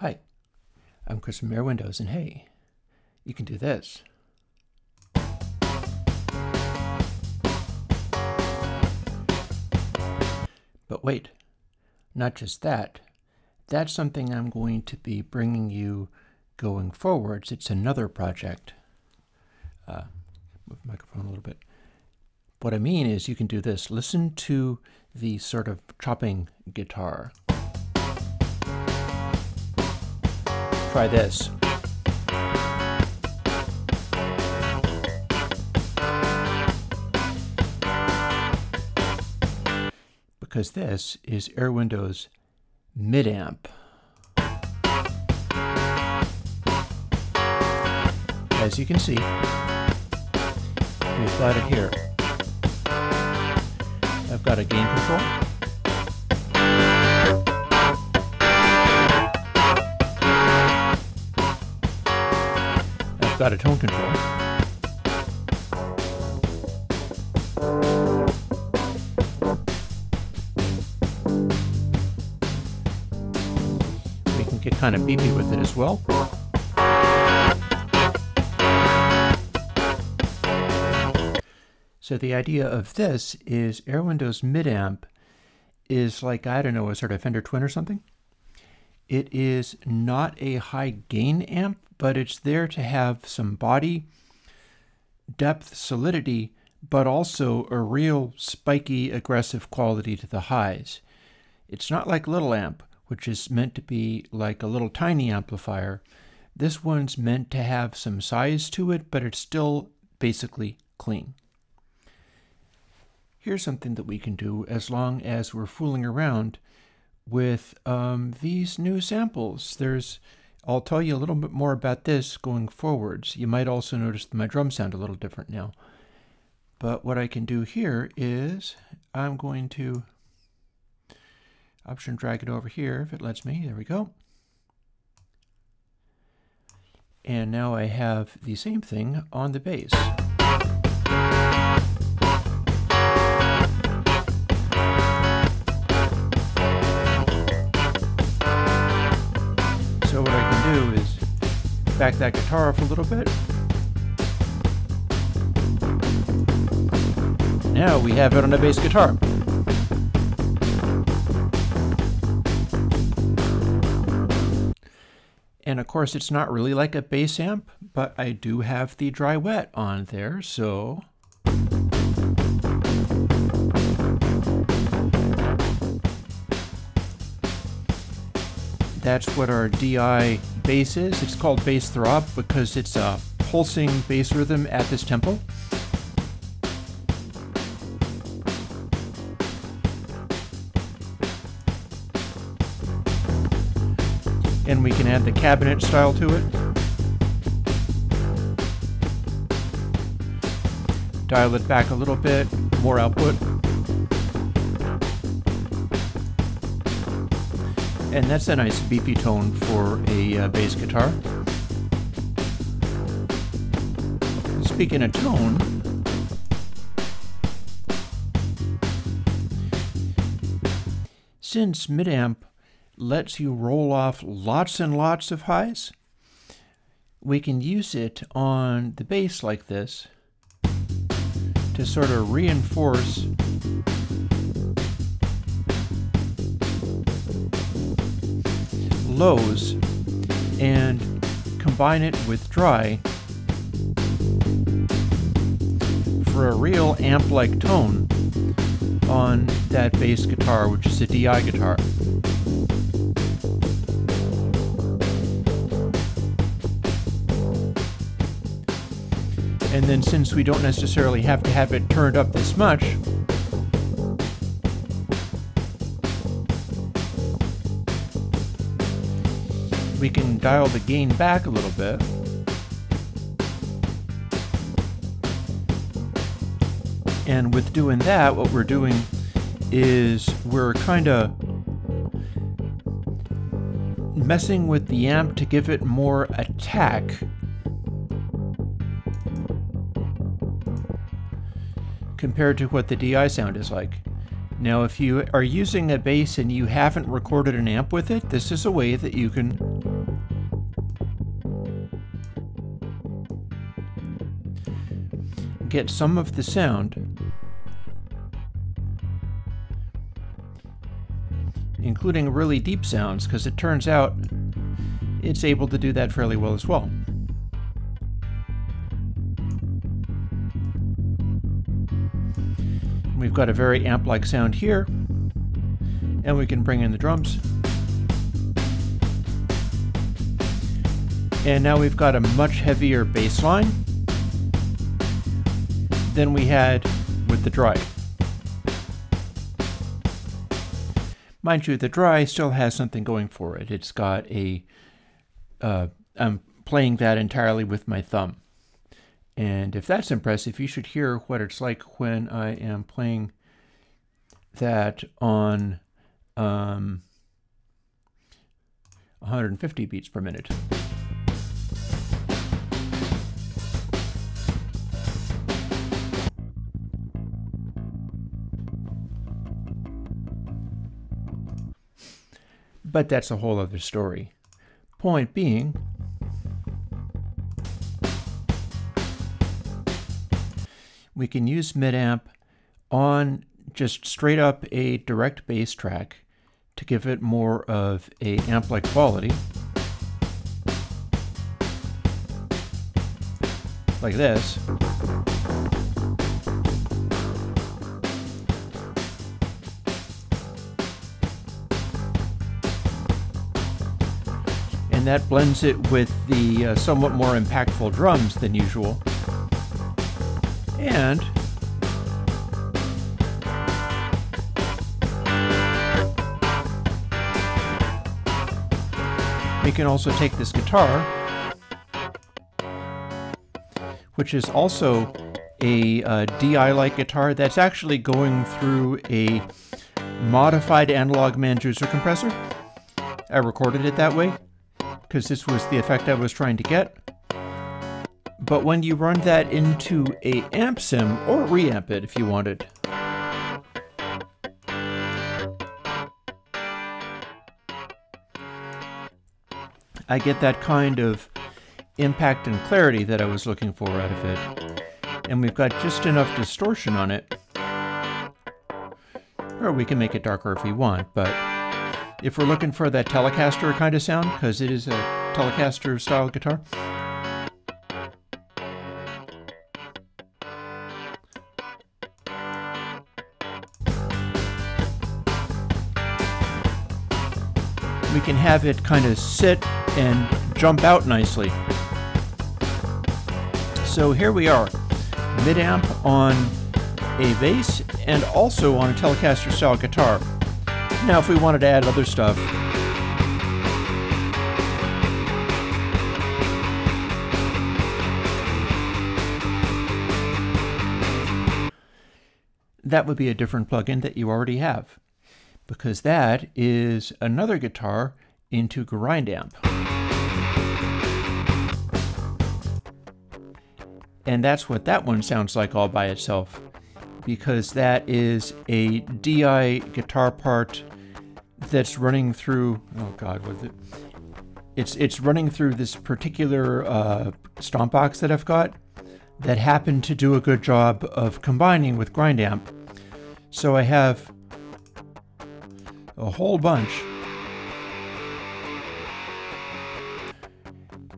Hi, I'm Chris from Airwindows, and hey, you can do this. But wait, not just that. That's something I'm going to be bringing you going forwards. It's another project. Uh, move the microphone a little bit. What I mean is you can do this. Listen to the sort of chopping guitar. Try this. Because this is Airwindows mid-amp. As you can see, we've got it here. I've got a gain control. Got a tone control. We can get kind of beepy with it as well. So the idea of this is Airwindows mid-amp is like, I don't know, a sort of Fender Twin or something. It is not a high gain amp, but it's there to have some body, depth, solidity, but also a real spiky, aggressive quality to the highs. It's not like Little Amp, which is meant to be like a little tiny amplifier. This one's meant to have some size to it, but it's still basically clean here's something that we can do as long as we're fooling around with um, these new samples. There's, I'll tell you a little bit more about this going forwards. You might also notice that my drums sound a little different now. But what I can do here is I'm going to option drag it over here if it lets me. There we go. And now I have the same thing on the bass. Back that guitar off a little bit. Now we have it on a bass guitar. And of course, it's not really like a bass amp, but I do have the dry wet on there, so that's what our DI bass is. It's called bass throb because it's a pulsing bass rhythm at this tempo. And we can add the cabinet style to it. Dial it back a little bit, more output. And that's a nice beefy tone for a uh, bass guitar. Speaking of tone, since mid-amp lets you roll off lots and lots of highs, we can use it on the bass like this to sort of reinforce lows and combine it with dry for a real amp-like tone on that bass guitar, which is a DI guitar. And then since we don't necessarily have to have it turned up this much, we can dial the gain back a little bit. And with doing that, what we're doing is we're kind of messing with the amp to give it more attack. compared to what the DI sound is like. Now, if you are using a bass and you haven't recorded an amp with it, this is a way that you can get some of the sound, including really deep sounds, because it turns out it's able to do that fairly well as well. We've got a very amp-like sound here, and we can bring in the drums. And now we've got a much heavier bass line than we had with the dry. Mind you, the dry still has something going for it. It's got a. am uh, playing that entirely with my thumb. And if that's impressive, you should hear what it's like when I am playing that on um, 150 beats per minute. But that's a whole other story. Point being, we can use midamp on just straight up a direct bass track to give it more of a amp-like quality. Like this. That blends it with the uh, somewhat more impactful drums than usual. And we can also take this guitar, which is also a uh, DI-like guitar that's actually going through a modified analog Mann-Zuser compressor. I recorded it that way because this was the effect I was trying to get. But when you run that into a amp sim, or reamp it if you wanted, I get that kind of impact and clarity that I was looking for out of it. And we've got just enough distortion on it. Or we can make it darker if we want, but if we're looking for that Telecaster kind of sound, because it is a Telecaster style guitar, we can have it kind of sit and jump out nicely. So here we are, mid-amp on a bass and also on a Telecaster style guitar. Now if we wanted to add other stuff, that would be a different plugin that you already have because that is another guitar into GrindAmp. And that's what that one sounds like all by itself, because that is a DI guitar part that's running through, oh God, what is it? It's, it's running through this particular uh, stomp box that I've got that happened to do a good job of combining with GrindAmp. So I have a whole bunch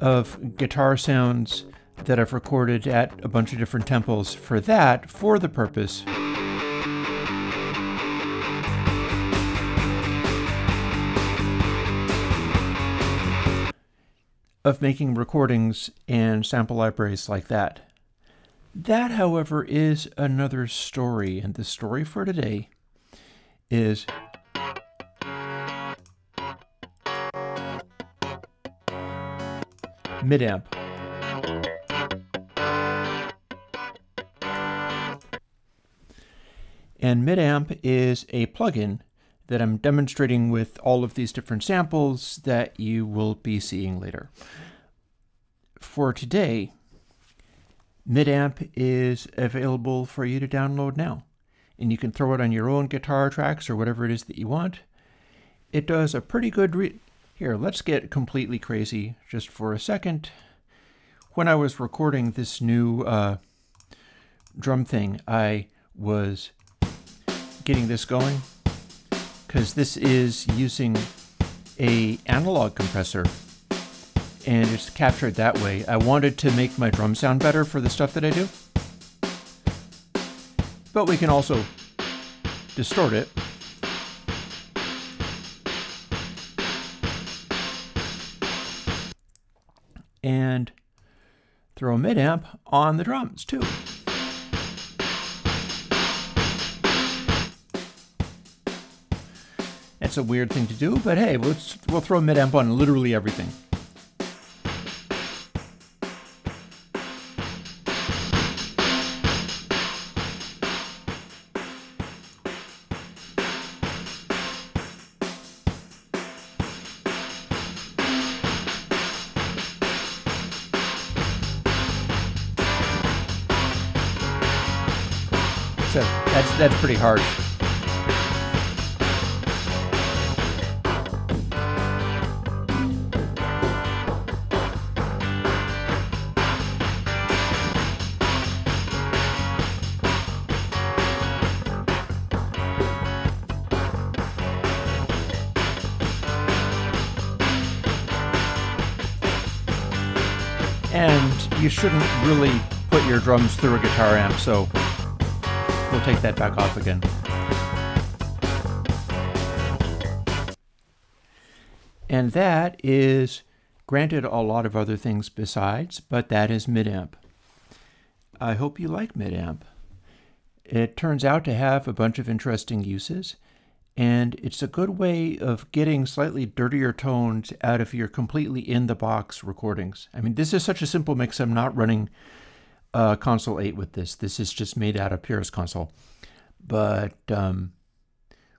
of guitar sounds that I've recorded at a bunch of different tempos for that, for the purpose of making recordings and sample libraries like that. That, however, is another story, and the story for today is midamp. And midamp is a plugin that I'm demonstrating with all of these different samples that you will be seeing later. For today, midamp is available for you to download now. and you can throw it on your own guitar tracks or whatever it is that you want. It does a pretty good re- Here, let's get completely crazy just for a second. When I was recording this new uh, drum thing, I was getting this going because this is using a analog compressor and it's captured that way. I wanted to make my drum sound better for the stuff that I do. But we can also distort it. And throw a mid amp on the drums too. That's a weird thing to do, but hey, let's, we'll throw a mid amp on literally everything. So that's that's pretty hard. Shouldn't really put your drums through a guitar amp, so we'll take that back off again. And that is granted a lot of other things besides, but that is Midamp. I hope you like Midamp. It turns out to have a bunch of interesting uses, and it's a good way of getting slightly dirtier tones out of your completely in the box recordings. I mean, this is such a simple mix, I'm not running uh, console 8 with this. This is just made out of Purest console. But um,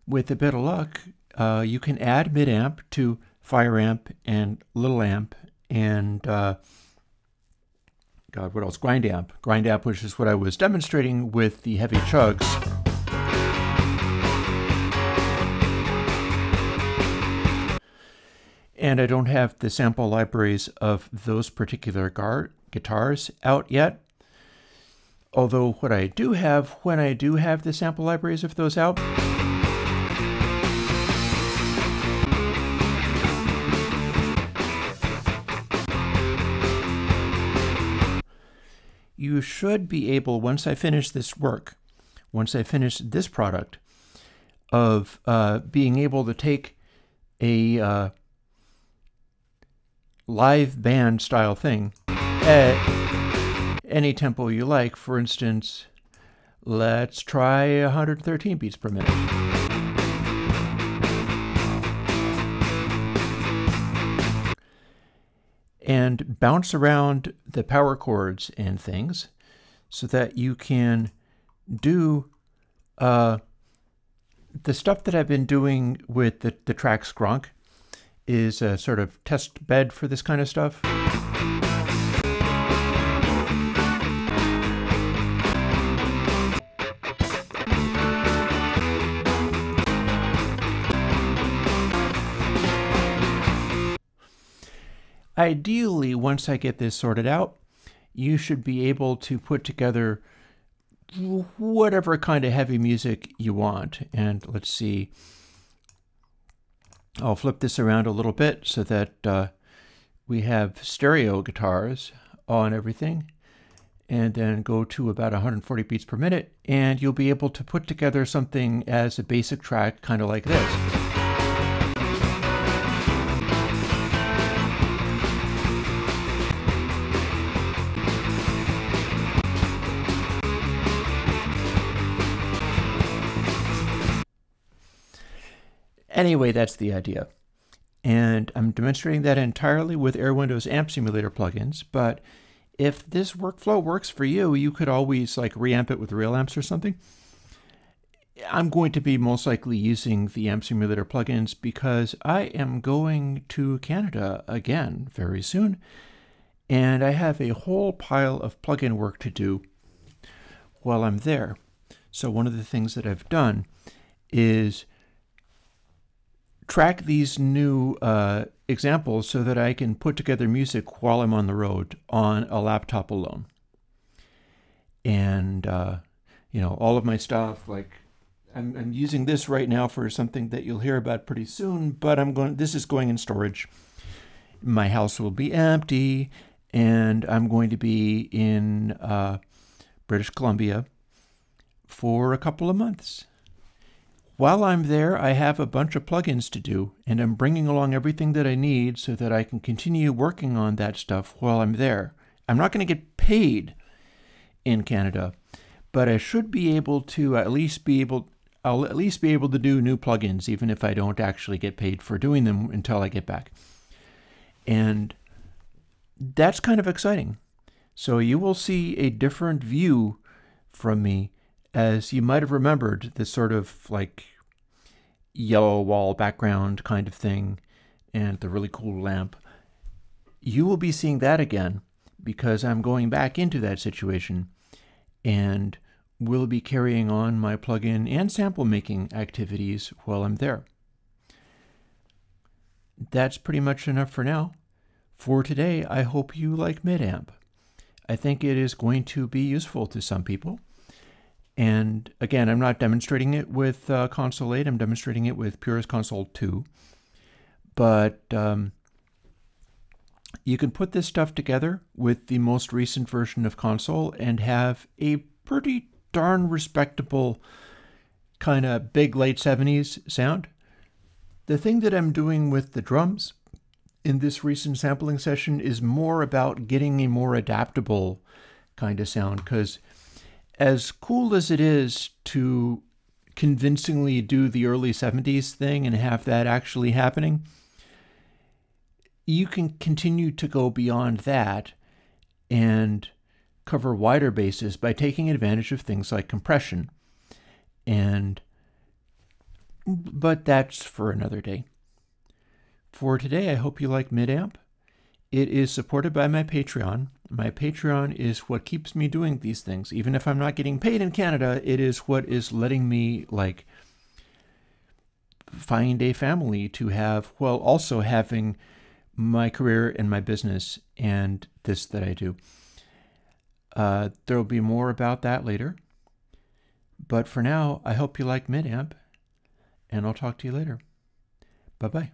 with a bit of luck, uh, you can add mid amp to fire amp and little amp and uh, God, what else? Grind amp. Grind amp, which is what I was demonstrating with the heavy chugs. And I don't have the sample libraries of those particular guitars out yet. Although what I do have, when I do have the sample libraries of those out, you should be able, once I finish this work, once I finish this product, of uh, being able to take a uh, live band style thing at any tempo you like. For instance, let's try 113 beats per minute. and bounce around the power chords and things so that you can do uh, the stuff that I've been doing with the, the track Skronk is a sort of test bed for this kind of stuff. Ideally, once I get this sorted out, you should be able to put together whatever kind of heavy music you want. And let's see, I'll flip this around a little bit so that uh, we have stereo guitars on everything and then go to about 140 beats per minute and you'll be able to put together something as a basic track kind of like this. Anyway, that's the idea. And I'm demonstrating that entirely with Airwindows Amp Simulator plugins, but if this workflow works for you, you could always like reamp it with real amps or something. I'm going to be most likely using the Amp Simulator plugins because I am going to Canada again very soon, and I have a whole pile of plugin work to do while I'm there. So one of the things that I've done is track these new uh, examples so that I can put together music while I'm on the road on a laptop alone. And, uh, you know, all of my stuff, like I'm, I'm using this right now for something that you'll hear about pretty soon, but I'm going, this is going in storage. My house will be empty and I'm going to be in uh, British Columbia for a couple of months. While I'm there, I have a bunch of plugins to do, and I'm bringing along everything that I need so that I can continue working on that stuff while I'm there. I'm not going to get paid in Canada, but I should be able to at least be able I'll at least be able to do new plugins even if I don't actually get paid for doing them until I get back. And that's kind of exciting. So you will see a different view from me as you might have remembered this sort of like yellow wall background kind of thing and the really cool lamp. You will be seeing that again because I'm going back into that situation and will be carrying on my plugin and sample making activities while I'm there. That's pretty much enough for now. For today, I hope you like Midamp. I think it is going to be useful to some people. And again, I'm not demonstrating it with uh, Console 8, I'm demonstrating it with Purest Console 2. But um, you can put this stuff together with the most recent version of Console and have a pretty darn respectable kind of big late 70s sound. The thing that I'm doing with the drums in this recent sampling session is more about getting a more adaptable kind of sound because as cool as it is to convincingly do the early 70s thing and have that actually happening, you can continue to go beyond that and cover wider bases by taking advantage of things like compression. And but that's for another day. For today, I hope you like Midamp. It is supported by my Patreon. My Patreon is what keeps me doing these things. Even if I'm not getting paid in Canada, it is what is letting me like find a family to have while also having my career and my business and this that I do. Uh, there will be more about that later. But for now, I hope you like Midamp, and I'll talk to you later. Bye bye.